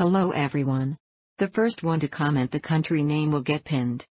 Hello everyone. The first one to comment the country name will get pinned.